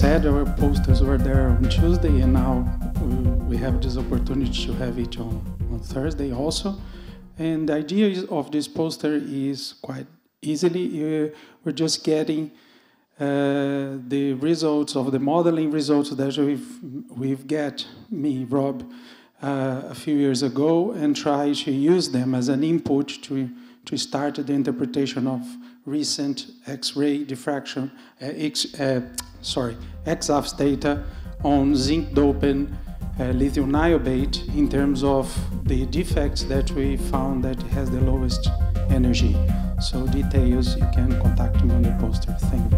said, our posters were there on Tuesday, and now we have this opportunity to have it on, on Thursday also. And the idea of this poster is quite easily. Uh, we're just getting uh, the results of the modeling results that we've we've get me Rob uh, a few years ago and try to use them as an input to to start the interpretation of recent X-ray diffraction, uh, X, uh, sorry, XAFS data on zinc doped uh, lithium niobate in terms of the defects that we found that has the lowest energy. So details, you can contact me on the poster. Thank you